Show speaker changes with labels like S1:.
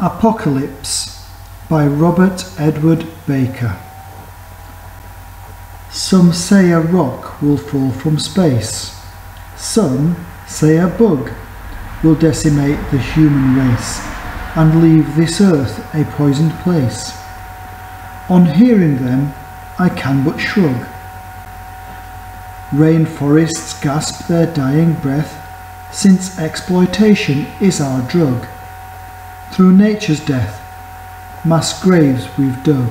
S1: Apocalypse by Robert Edward Baker. Some say a rock will fall from space. Some say a bug will decimate the human race and leave this earth a poisoned place. On hearing them, I can but shrug. Rainforests gasp their dying breath, since exploitation is our drug. Through nature's death, mass graves we've dug.